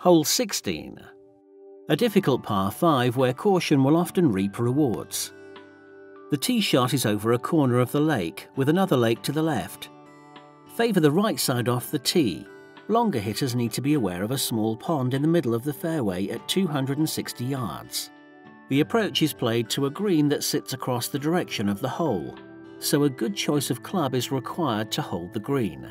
Hole 16. A difficult par 5 where caution will often reap rewards. The tee shot is over a corner of the lake with another lake to the left. Favour the right side off the tee. Longer hitters need to be aware of a small pond in the middle of the fairway at 260 yards. The approach is played to a green that sits across the direction of the hole, so a good choice of club is required to hold the green.